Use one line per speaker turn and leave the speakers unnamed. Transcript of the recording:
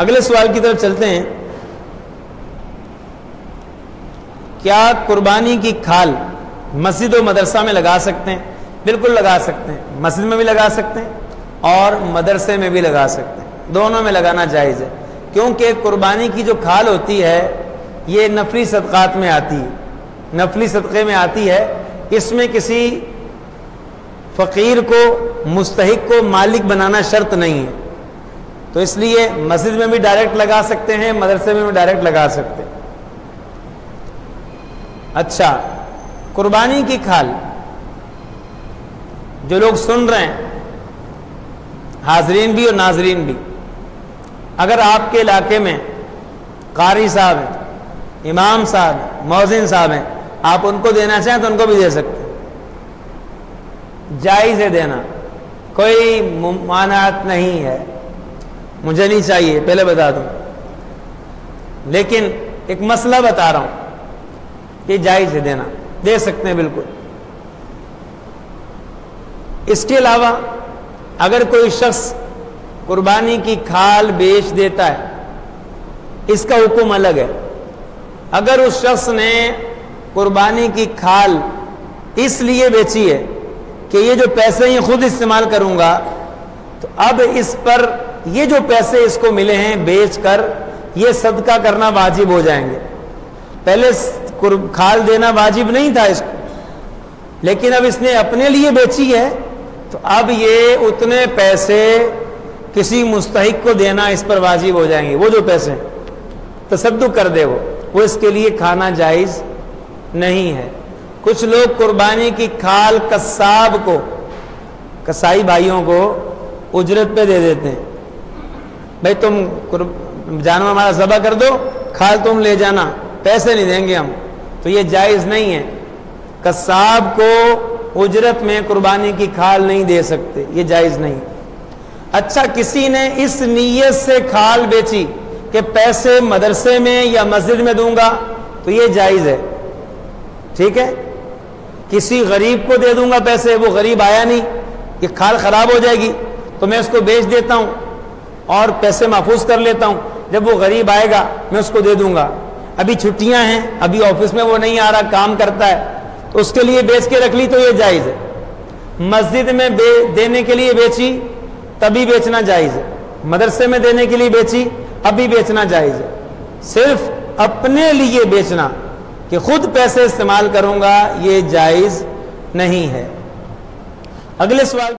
अगले सवाल की तरफ़ चलते हैं। क्या कुर्बानी की खाल मस्जिद और मदरसा में लगा सकते हैं? बिल्कुल लगा सकते हैं। मस्जिद में भी लगा सकते हैं और मदरसे में भी लगा सकते हैं। दोनों में लगाना जायज़ है। क्योंकि कुर्बानी की जो खाल होती है, ये नफली सदक़ात में आती है। नफली सदक़े में आती है। इसमें किसी फ़कीर को मुस्तक को मालिक बनाना शर्त नहीं है। तो इसलिए मस्जिद में भी डायरेक्ट लगा सकते हैं, मदरसे में भी डायरेक्ट लगा सकते हैं। अच्छा कुर्बानी की खाल। जो लोग सुन रहे हैं, हाजरीन भी और नाजरीन भी, अगर आपके इलाके में कारी साहब हैं, इमाम साहब हैं मोजिन साहब हैं, आप उनको देना चाहें तो उनको भी दे सकते हैं। जायज़ है देना। कोई मानात नहीं है। मुझे नहीं चाहिए, पहले बता दूँ। लेकिन एक मसला बता रहा हूँ कि जायज़ है देना। दे सकते हैं बिल्कुल। इसके अलावा, अगर कोई शख्स कुर्बानी की खाल बेच देता है, इसका हुक्म अलग है। अगर उस शख्स ने कुर्बानी की खाल इसलिए बेची है कि ये जो पैसे ये खुद इस्तेमाल करूँगा तो अब इस पर ये जो पैसे इसको मिले हैं बेचकर, ये सदका करना वाजिब हो जाएँगे। पहले खाल देना वाजिब नहीं था इसको। लेकिन अब इसने अपने लिए बेची है तो अब ये उतने पैसे किसी मुस्तक को देना इस पर वाजिब हो जाएँगे। वो जो पैसे तसद्दुक कर दे वो। वो इसके लिए खाना जायज़ नहीं है। कुछ लोग कुर्बानी की खाल कसाब को, कसाई भाइयों को उजरत पे दे देते हैं। भाई तुम जानवर हमारा जबा कर दो, खाल तुम ले जाना, पैसे नहीं देंगे हम। तो ये जायज़ नहीं है। कसाब को उजरत में कुर्बानी की खाल नहीं दे सकते, ये जायज़ नहीं। अच्छा किसी ने इस नीयत से खाल बेची कि पैसे मदरसे में या मस्जिद में दूँगा तो ये जायज़ है। ठीक है? किसी गरीब को दे दूँगा पैसे, वो गरीब आया नहीं, ये खाल ख़राब हो जाएगी तो मैं उसको बेच देता हूँ। और पैसे महफूज कर लेता हूँ। जब वो गरीब आएगा, मैं उसको दे दूँगा। अभी छुट्टियाँ हैं, अभी ऑफ़िस में वो नहीं आ रहा, काम करता है। तो उसके लिए बेच के रख ली तो ये जायज़ है। मस्जिद में देने के लिए बेची, तभी बेचना जायज़ है। मदरसे में देने के लिए बेची, अभी बेचना जायज़ है। सिर्फ़ अपने लिए बेचना कि खुद पैसे इस्तेमाल करूँगा, ये जायज़ नहीं है। अगले सवाल